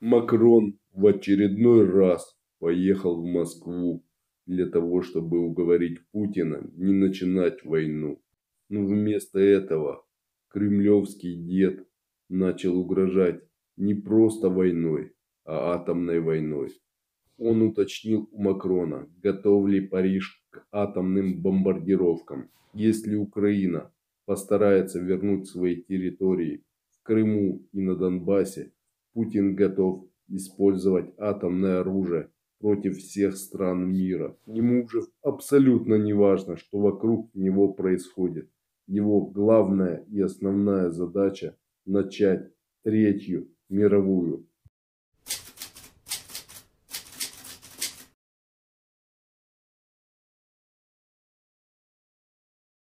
Макрон в очередной раз поехал в Москву для того, чтобы уговорить Путина не начинать войну. Но вместо этого кремлевский дед начал угрожать не просто войной, а атомной войной. Он уточнил у Макрона, готов ли Париж к атомным бомбардировкам, если Украина постарается вернуть свои территории в Крыму и на Донбассе, Путин готов использовать атомное оружие против всех стран мира. Ему уже абсолютно не важно, что вокруг него происходит. Его главная и основная задача – начать Третью мировую